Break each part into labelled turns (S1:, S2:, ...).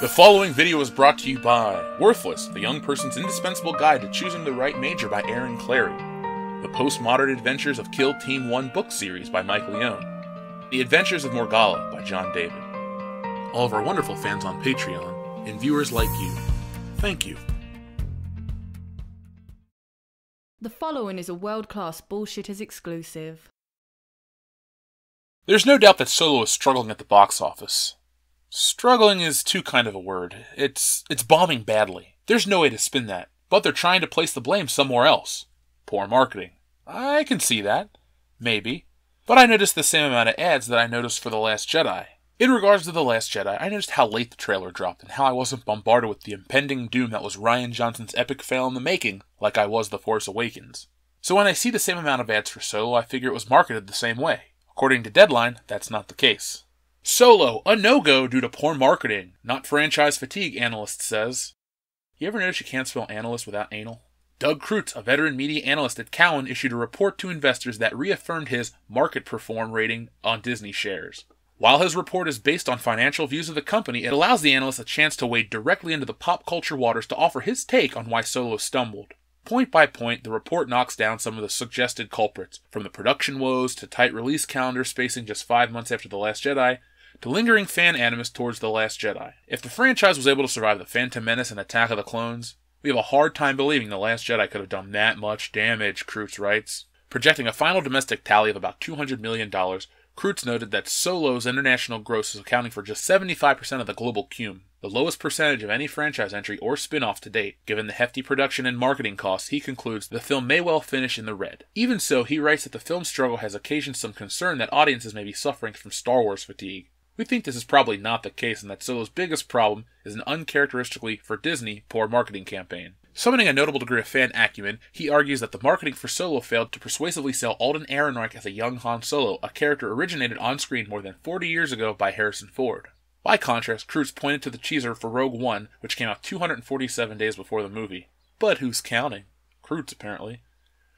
S1: The following video is brought to you by Worthless, the young person's indispensable guide to choosing the right major by Aaron Clarey, The Postmodern Adventures of Kill Team 1 book series by Mike Leon, The Adventures of Morgalla by Jon David. All of our wonderful fans on Patreon, and viewers like you, thank you.
S2: The following is a world class bullshitters exclusive.
S1: There's no doubt that Solo is struggling at the box office. Struggling is too kind of a word. It's it's bombing badly. There's no way to spin that. But they're trying to place the blame somewhere else. Poor marketing. I can see that. Maybe. But I noticed the same amount of ads that I noticed for The Last Jedi. In regards to The Last Jedi, I noticed how late the trailer dropped and how I wasn't bombarded with the impending doom that was Rian Johnson's epic fail in the making, like I was The Force Awakens. So when I see the same amount of ads for Solo, I figure it was marketed the same way. According to Deadline, that's not the case. Solo, a no go due to poor marketing, not franchise fatigue, analyst says. You ever notice you can't spell analyst without anal? Doug Creutz, a veteran media analyst at Cowen, issued a report to investors that reaffirmed his market perform rating on Disney shares. While his report is based on financial views of the company, it allows the analyst a chance to wade directly into the pop culture waters to offer his take on why Solo stumbled. Point by point, the report knocks down some of the suggested culprits, from the production woes to tight release calendar spacing just five months after The Last Jedi, to lingering fan animus towards The Last Jedi. If the franchise was able to survive the Phantom Menace and Attack of the Clones, we have a hard time believing The Last Jedi could have done that much damage, Creutz writes. Projecting a final domestic tally of about $200 million, Creutz noted that Solo's international gross is accounting for just 75% of the global cum, the lowest percentage of any franchise entry or spin off to date. Given the hefty production and marketing costs, he concludes the film may well finish in the red. Even so, he writes that the film's struggle has occasioned some concern that audiences may be suffering from Star Wars fatigue. We think this is probably not the case and that Solo's biggest problem is an uncharacteristically, for Disney, poor marketing campaign. Summoning a notable degree of fan acumen, he argues that the marketing for Solo failed to persuasively sell Alden Ehrenreich as a young Han Solo, a character originated on screen more than 40 years ago by Harrison Ford. By contrast, Creutz pointed to the teaser for Rogue One, which came out 247 days before the movie. But who's counting? Creutz, apparently.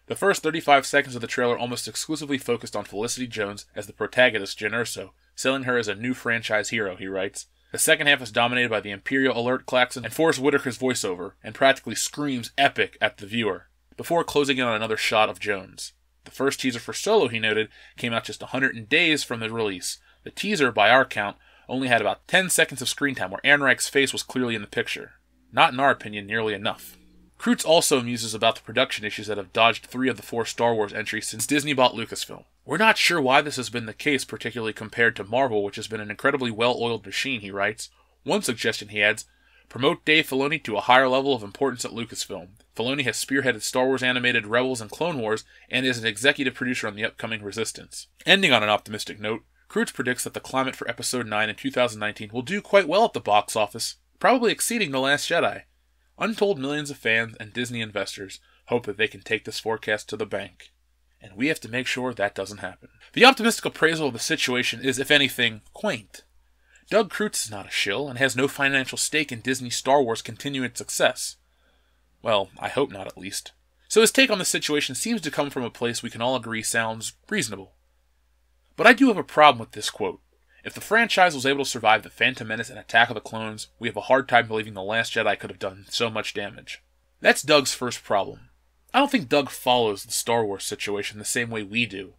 S1: The first 35 seconds of the trailer almost exclusively focused on Felicity Jones as the protagonist, Jyn Erso, selling her as a new franchise hero, he writes. The second half is dominated by the Imperial Alert klaxon and Forest Whitaker's voiceover, and practically screams epic at the viewer, before closing in on another shot of Jones. The first teaser for Solo, he noted, came out just 100 days from the release. The teaser, by our count, only had about 10 seconds of screen time where Ehrenreich's face was clearly in the picture. Not in our opinion, nearly enough. Creutz also muses about the production issues that have dodged three of the four Star Wars entries since Disney bought Lucasfilm. We're not sure why this has been the case, particularly compared to Marvel, which has been an incredibly well oiled machine, he writes. One suggestion, he adds, promote Dave Filoni to a higher level of importance at Lucasfilm. Filoni has spearheaded Star Wars animated Rebels and Clone Wars and is an executive producer on the upcoming Resistance. Ending on an optimistic note, Creutz predicts that the climate for Episode 9 in 2019 will do quite well at the box office, probably exceeding The Last Jedi. Untold millions of fans and Disney investors hope that they can take this forecast to the bank. And we have to make sure that doesn't happen. The optimistic appraisal of the situation is, if anything, quaint. Doug Creutz is not a shill and has no financial stake in Disney Star Wars continuing success. Well, I hope not at least. So his take on the situation seems to come from a place we can all agree sounds reasonable. But I do have a problem with this quote. If the franchise was able to survive the Phantom Menace and Attack of the Clones, we have a hard time believing The Last Jedi could have done so much damage. That's Doug's first problem. I don't think Doug follows the Star Wars situation the same way we do.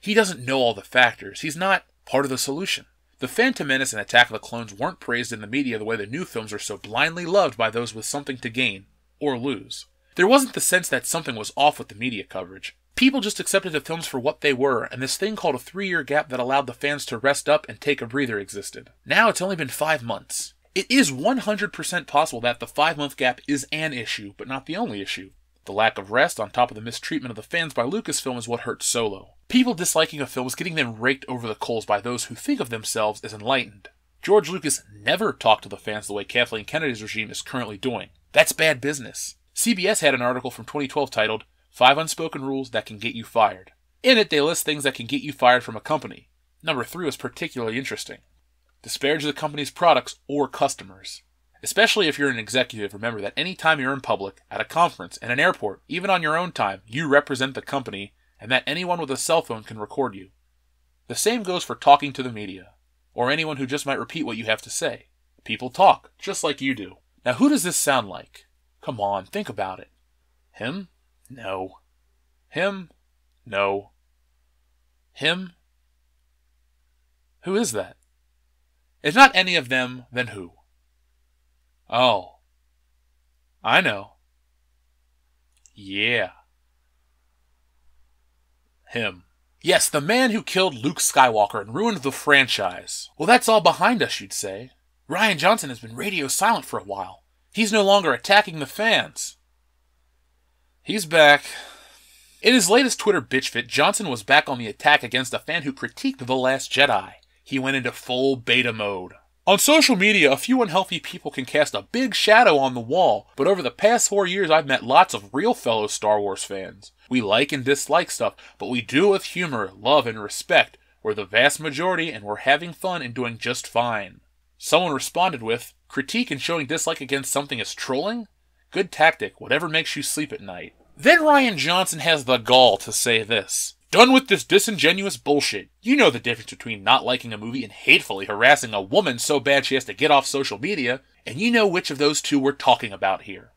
S1: He doesn't know all the factors. He's not part of the solution. The Phantom Menace and Attack of the Clones weren't praised in the media the way the new films are so blindly loved by those with something to gain, or lose. There wasn't the sense that something was off with the media coverage. People just accepted the films for what they were, and this thing called a three year gap that allowed the fans to rest up and take a breather existed. Now it's only been five months. It is 100% possible that the five month gap is an issue, but not the only issue. The lack of rest, on top of the mistreatment of the fans by Lucasfilm, is what hurt Solo. People disliking a film is getting them raked over the coals by those who think of themselves as enlightened. George Lucas never talked to the fans the way Kathleen Kennedy's regime is currently doing. That's bad business. CBS had an article from 2012 titled Five unspoken rules that can get you fired. In it, they list things that can get you fired from a company. Number three was particularly interesting. Disparage the company's products or customers. Especially if you're an executive, remember that any time you're in public, at a conference, in an airport, even on your own time, you represent the company, and that anyone with a cell phone can record you. The same goes for talking to the media, or anyone who just might repeat what you have to say. People talk, just like you do. Now, who does this sound like? Come on, think about it. Him? No. Him? No. Him? Who is that? If not any of them, then who? Oh. I know. Yeah. Him. Yes, the man who killed Luke Skywalker and ruined the franchise. Well, that's all behind us, you'd say. Rian Johnson has been radio silent for a while. He's no longer attacking the fans. He's back. In his latest Twitter bitch fit, Johnson was back on the attack against a fan who critiqued The Last Jedi. He went into full beta mode. On social media, a few unhealthy people can cast a big shadow on the wall, but over the past four years, I've met lots of real fellow Star Wars fans. We like and dislike stuff, but we do it with humor, love, and respect. We're the vast majority, and we're having fun and doing just fine. Someone responded with, Critique and showing dislike against something is trolling? Good tactic, whatever makes you sleep at night. Then Rian Johnson has the gall to say this. Done with this disingenuous bullshit. You know the difference between not liking a movie and hatefully harassing a woman so bad she has to get off social media, and you know which of those two we're talking about here.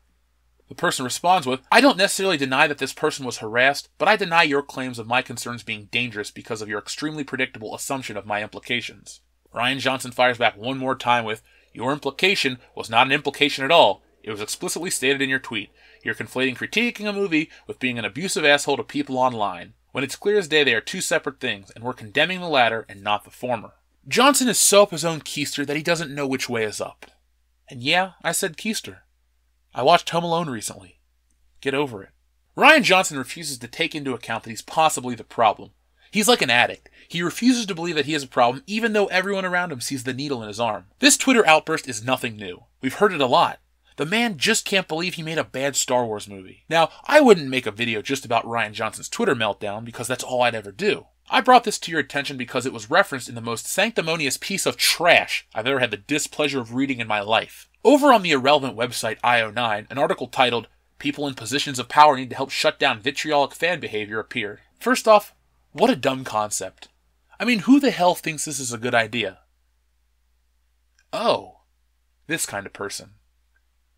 S1: The person responds with, I don't necessarily deny that this person was harassed, but I deny your claims of my concerns being dangerous because of your extremely predictable assumption of my implications. Rian Johnson fires back one more time with, Your implication was not an implication at all. It was explicitly stated in your tweet. You're conflating critiquing a movie with being an abusive asshole to people online when it's clear as day they are two separate things, and we're condemning the latter and not the former. Johnson is so up his own keister that he doesn't know which way is up. And yeah, I said keister. I watched Home Alone recently. Get over it. Rian Johnson refuses to take into account that he's possibly the problem. He's like an addict. He refuses to believe that he has a problem, even though everyone around him sees the needle in his arm. This Twitter outburst is nothing new. We've heard it a lot. The man just can't believe he made a bad Star Wars movie. Now, I wouldn't make a video just about Rian Johnson's Twitter meltdown because that's all I'd ever do. I brought this to your attention because it was referenced in the most sanctimonious piece of trash I've ever had the displeasure of reading in my life. Over on the irrelevant website IO9, an article titled People in Positions of Power Need to Help Shut Down Vitriolic Fan Behavior appeared. First off, what a dumb concept. I mean, who the hell thinks this is a good idea? Oh, this kind of person.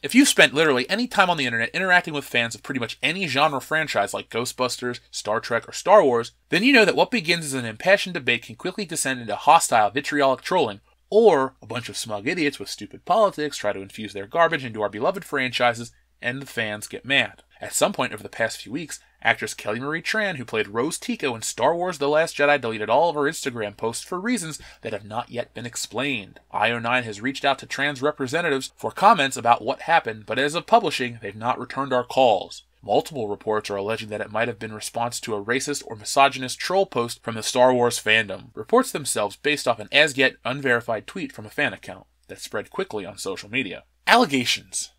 S1: If you've spent literally any time on the internet interacting with fans of pretty much any genre franchise like Ghostbusters, Star Trek, or Star Wars, then you know that what begins as an impassioned debate can quickly descend into hostile, vitriolic trolling, or a bunch of smug idiots with stupid politics try to infuse their garbage into our beloved franchises, and the fans get mad. At some point over the past few weeks, actress Kelly Marie Tran, who played Rose Tico in Star Wars The Last Jedi, deleted all of her Instagram posts for reasons that have not yet been explained. IO9 has reached out to Tran's representatives for comments about what happened, but as of publishing, they've not returned our calls. Multiple reports are alleging that it might have been response to a racist or misogynist troll post from the Star Wars fandom. Reports themselves based off an as yet unverified tweet from a fan account that spread quickly on social media. Allegations.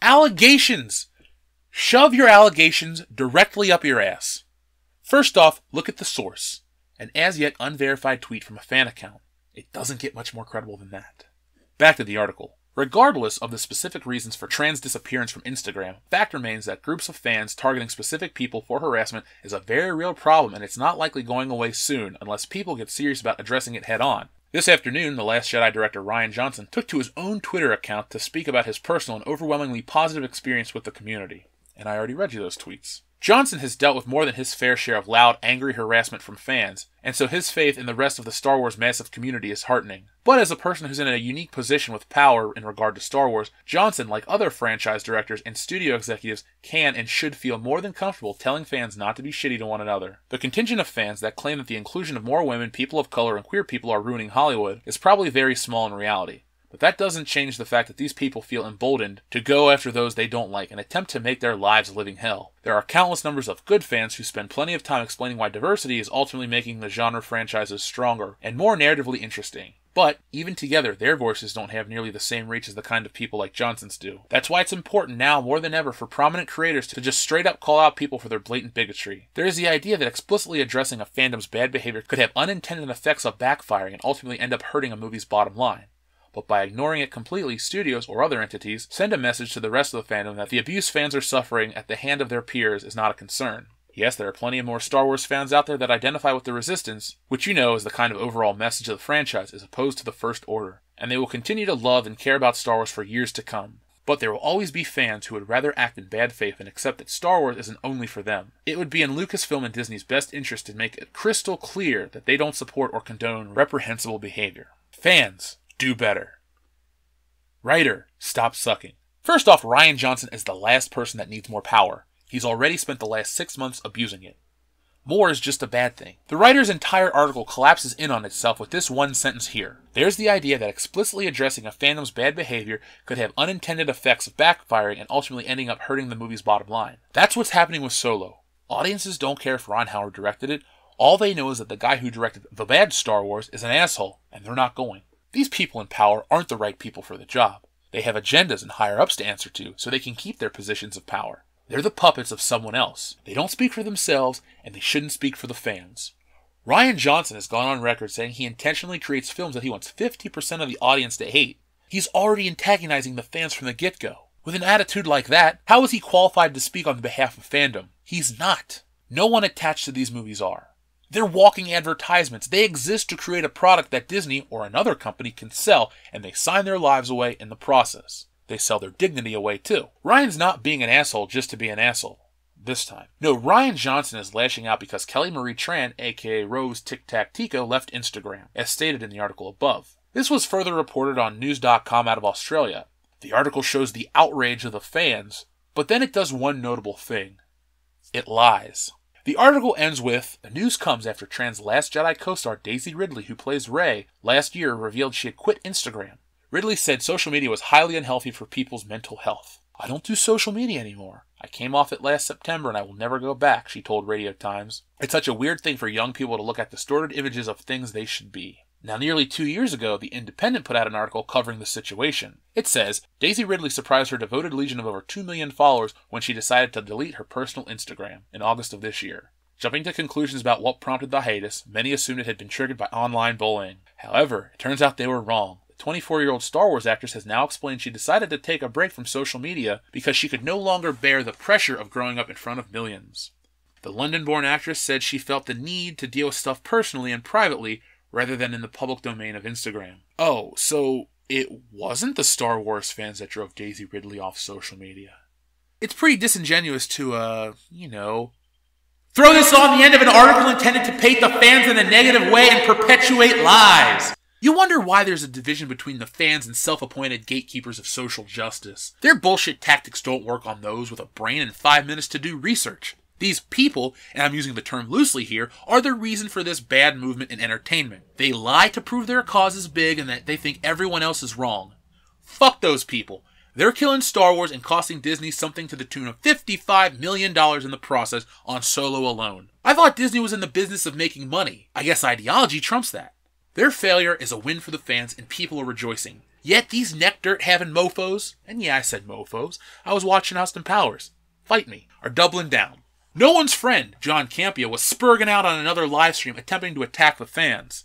S1: Allegations! Shove your allegations directly up your ass. First off, look at the source an as yet unverified tweet from a fan account. It doesn't get much more credible than that. Back to the article. Regardless of the specific reasons for Tran's disappearance from Instagram, fact remains that groups of fans targeting specific people for harassment is a very real problem and it's not likely going away soon unless people get serious about addressing it head on. This afternoon, The Last Jedi director Rian Johnson took to his own Twitter account to speak about his personal and overwhelmingly positive experience with the community and I already read you those tweets. Johnson has dealt with more than his fair share of loud, angry harassment from fans, and so his faith in the rest of the Star Wars massive community is heartening. But as a person who's in a unique position with power in regard to Star Wars, Johnson, like other franchise directors and studio executives, can and should feel more than comfortable telling fans not to be shitty to one another. The contingent of fans that claim that the inclusion of more women, people of color, and queer people are ruining Hollywood is probably very small in reality. But that doesn't change the fact that these people feel emboldened to go after those they don't like and attempt to make their lives a living hell. There are countless numbers of good fans who spend plenty of time explaining why diversity is ultimately making the genre franchises stronger and more narratively interesting. But, even together, their voices don't have nearly the same reach as the kind of people like Johnson's do. That's why it's important now more than ever for prominent creators to just straight up call out people for their blatant bigotry. There is the idea that explicitly addressing a fandom's bad behavior could have unintended effects of backfiring and ultimately end up hurting a movie's bottom line but by ignoring it completely, studios or other entities send a message to the rest of the fandom that the abuse fans are suffering at the hand of their peers is not a concern. Yes, there are plenty of more Star Wars fans out there that identify with the Resistance, which you know is the kind of overall message of the franchise as opposed to the First Order. and they will continue to love and care about Star Wars for years to come. But there will always be fans who would rather act in bad faith and accept that Star Wars isn't only for them. It would be in Lucasfilm and Disney's best interest to make it crystal clear that they don't support or condone reprehensible behavior. Fans, do better. Writer, stop sucking. First off, Rian Johnson is the last person that needs more power. He's already spent the last six months abusing it. More is just a bad thing. The writer's entire article collapses in on itself with this one sentence here. There's the idea that explicitly addressing a fandom's bad behavior could have unintended effects of backfiring and ultimately ending up hurting the movie's bottom line. That's what's happening with Solo. Audiences don't care if Ron Howard directed it. All they know is that the guy who directed the bad Star Wars is an asshole, and they're not going. These people in power aren't the right people for the job. They have agendas and higher ups to answer to, so they can keep their positions of power. They're the puppets of someone else. They don't speak for themselves, and they shouldn't speak for the fans. Rian Johnson has gone on record saying he intentionally creates films that he wants 50% of the audience to hate. He's already antagonizing the fans from the get go. With an attitude like that, how is he qualified to speak on behalf of fandom? He's not. No one attached to these movies are. They're walking advertisements. They exist to create a product that Disney or another company can sell, and they sign their lives away in the process they sell their dignity away too. Rian's not being an asshole just to be an asshole. This time. No, Rian Johnson is lashing out because Kelly Marie Tran, aka Rose Tic Tac Tico, left Instagram, as stated in the article above. This was further reported on news.com out of Australia. The article shows the outrage of the fans, but then it does one notable thing it lies. The article ends with The news comes after Tran's Last Jedi co star Daisy Ridley, who plays Rey, last year revealed she had quit Instagram. Ridley said social media was highly unhealthy for people's mental health. I don't do social media anymore. I came off it last September and I will never go back, she told Radio Times. It's such a weird thing for young people to look at distorted images of things they should be. Now, nearly two years ago, The Independent put out an article covering the situation. It says Daisy Ridley surprised her devoted legion of over 2 million followers when she decided to delete her personal Instagram in August of this year. Jumping to conclusions about what prompted the hiatus, many assumed it had been triggered by online bullying. However, it turns out they were wrong. The 24 year old Star Wars actress has now explained she decided to take a break from social media because she could no longer bear the pressure of growing up in front of millions. The London born actress said she felt the need to deal with stuff personally and privately rather than in the public domain of Instagram. Oh, so it wasn't the Star Wars fans that drove Daisy Ridley off social media. It's pretty disingenuous to, uh, you know, throw this on the end of an article intended to paint the fans in a negative way and perpetuate lies. You wonder why there's a division between the fans and self appointed gatekeepers of social justice. Their bullshit tactics don't work on those with a brain and five minutes to do research. These people, and I'm using the term loosely here, are the reason for this bad movement in entertainment. They lie to prove their cause is big and that they think everyone else is wrong. Fuck those people. They're killing Star Wars and costing Disney something to the tune of $55 million in the process on Solo alone. I thought Disney was in the business of making money. I guess ideology trumps that. Their failure is a win for the fans, and people are rejoicing. Yet these neck dirt having mofos, and yeah, I said mofos, I was watching Austin Powers, fight me, are doubling down. No one's friend, John Campea, was spurging out on another live stream attempting to attack the fans.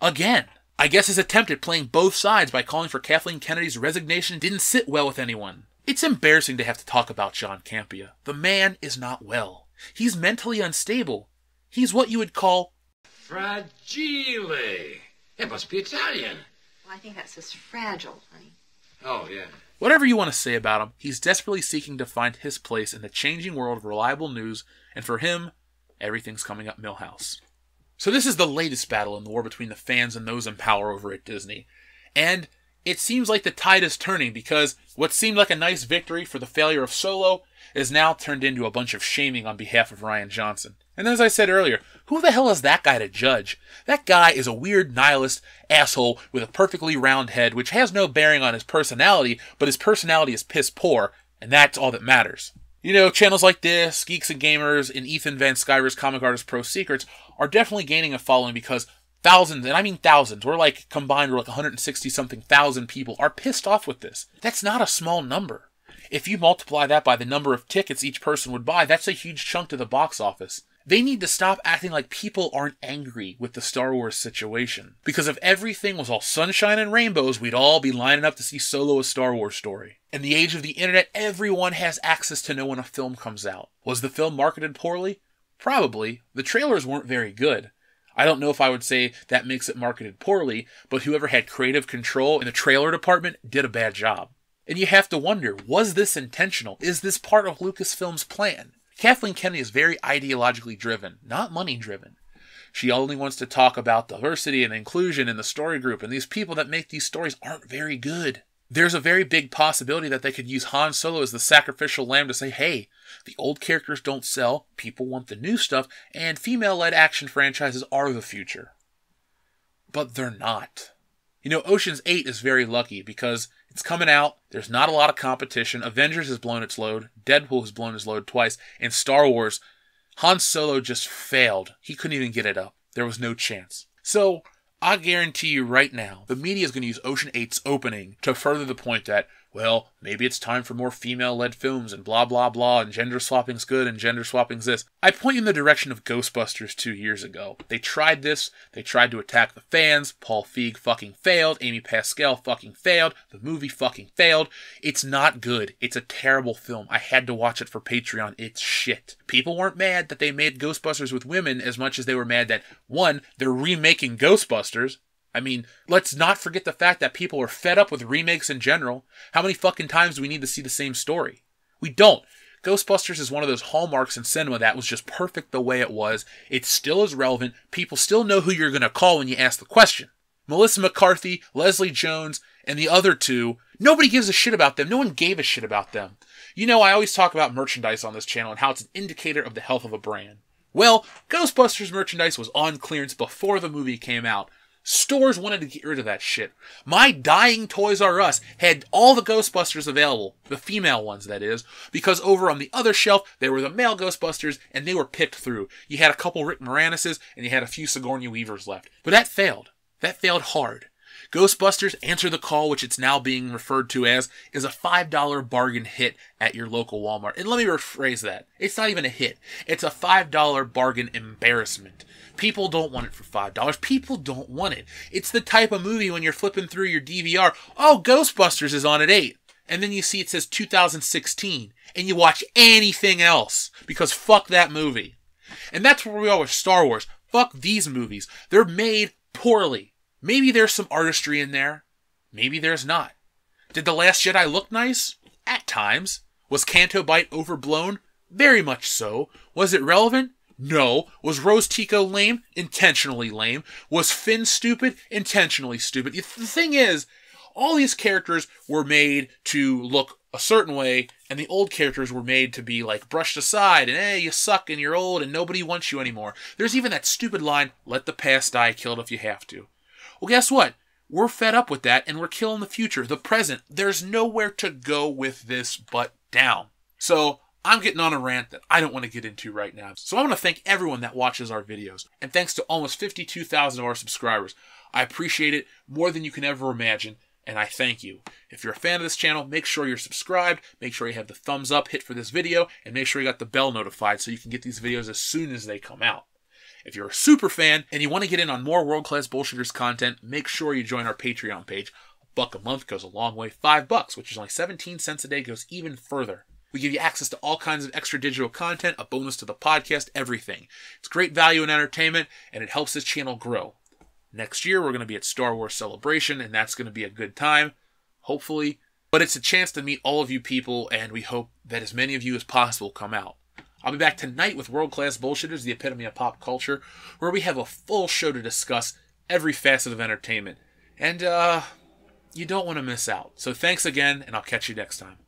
S1: Again. I guess his attempt at playing both sides by calling for Kathleen Kennedy's resignation didn't sit well with anyone. It's embarrassing to have to talk about John Campea. The man is not well. He's mentally unstable. He's what you would call
S3: Fragile. It must be Italian.
S4: Well, I think that says fragile, honey.
S3: Oh, yeah.
S1: Whatever you want to say about him, he's desperately seeking to find his place in the changing world of reliable news, and for him, everything's coming up Milhouse. So this is the latest battle in the war between the fans and those in power over at Disney. And it seems like the tide is turning because what seemed like a nice victory for the failure of Solo is now turned into a bunch of shaming on behalf of Rian Johnson. And as I said earlier, who the hell is that guy to judge? That guy is a weird nihilist asshole with a perfectly round head, which has no bearing on his personality, but his personality is piss poor, and that's all that matters. You know, channels like this, Geeks and Gamers, and Ethan Van Sciver's Comic Artist Pro Secrets are definitely gaining a following because thousands, and I mean thousands, we're like combined, we're like 160 something thousand people are pissed off with this. That's not a small number. If you multiply that by the number of tickets each person would buy, that's a huge chunk to the box office. They need to stop acting like people aren't angry with the Star Wars situation. Because if everything was all sunshine and rainbows, we'd all be lining up to see Solo a Star Wars story. In the age of the internet, everyone has access to know when a film comes out. Was the film marketed poorly? Probably. The trailers weren't very good. I don't know if I would say that makes it marketed poorly, but whoever had creative control in the trailer department did a bad job. And you have to wonder, was this intentional? Is this part of Lucasfilm's plan? Kathleen Kennedy is very ideologically driven, not money driven. She only wants to talk about diversity and inclusion in the story group, and these people that make these stories aren't very good. There's a very big possibility that they could use Han Solo as the sacrificial lamb to say, hey, the old characters don't sell, people want the new stuff, and female led action franchises are the future. But they're not. You know, Ocean's 8 is very lucky because it's coming out, there's not a lot of competition, Avengers has blown its load, Deadpool has blown his load twice, and Star Wars, Han Solo just failed. He couldn't even get it up. There was no chance. So, I guarantee you right now, the media is going to use Ocean 8's opening to further the point that well, maybe it's time for more female led films and blah blah blah, and gender swapping's good and gender swapping's this. I point you in the direction of Ghostbusters two years ago. They tried this, they tried to attack the fans, Paul Feig fucking failed, Amy Pascal fucking failed, the movie fucking failed. It's not good. It's a terrible film. I had to watch it for Patreon. It's shit. People weren't mad that they made Ghostbusters with women as much as they were mad that, one, they're remaking Ghostbusters, I mean, let's not forget the fact that people are fed up with remakes in general. How many fucking times do we need to see the same story? We don't. Ghostbusters is one of those hallmarks in cinema that was just perfect the way it was. It still is relevant. People still know who you're going to call when you ask the question. Melissa McCarthy, Leslie Jones, and the other two, nobody gives a shit about them. No one gave a shit about them. You know, I always talk about merchandise on this channel and how it's an indicator of the health of a brand. Well, Ghostbusters merchandise was on clearance before the movie came out. Stores wanted to get rid of that shit. My dying Toys R Us had all the Ghostbusters available, the female ones, that is, because over on the other shelf there were the male Ghostbusters and they were picked through. You had a couple Rick Moranis's and you had a few Sigourney Weavers left. But that failed. That failed hard. Ghostbusters Answer the Call, which it's now being referred to as, is a $5 bargain hit at your local Walmart. And let me rephrase that. It's not even a hit. It's a $5 bargain embarrassment. People don't want it for $5. People don't want it. It's the type of movie when you're flipping through your DVR, oh, Ghostbusters is on at 8. And then you see it says 2016 and you watch anything else because fuck that movie. And that's where we are with Star Wars. Fuck these movies. They're made poorly. Maybe there's some artistry in there. Maybe there's not. Did The Last Jedi look nice? At times. Was Canto Bight overblown? Very much so. Was it relevant? No. Was Rose Tico lame? Intentionally lame. Was Finn stupid? Intentionally stupid. The thing is, all these characters were made to look a certain way, and the old characters were made to be like brushed aside and hey, you suck and you're old and nobody wants you anymore. There's even that stupid line, let the past die, kill it if you have to. Well, guess what? We're fed up with that and we're killing the future, the present. There's nowhere to go with this but down. So I'm getting on a rant that I don't want to get into right now. So I want to thank everyone that watches our videos. And thanks to almost 52,000 of our subscribers. I appreciate it more than you can ever imagine. And I thank you. If you're a fan of this channel, make sure you're subscribed, make sure you have the thumbs up hit for this video, and make sure you got the bell notified so you can get these videos as soon as they come out. If you're a super fan and you want to get in on more world class bullshitters content, make sure you join our Patreon page. A buck a month goes a long way. Five bucks, which is only 17 cents a day, goes even further. We give you access to all kinds of extra digital content, a bonus to the podcast, everything. It's great value and entertainment, and it helps this channel grow. Next year, we're going to be at Star Wars Celebration, and that's going to be a good time, hopefully. But it's a chance to meet all of you people, and we hope that as many of you as possible come out. I'll be back tonight with World Class Bullshitters, the epitome of pop culture, where we have a full show to discuss every facet of entertainment. And, uh, you don't want to miss out. So thanks again, and I'll catch you next time.